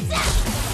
zap, zap!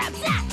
Zap, zap!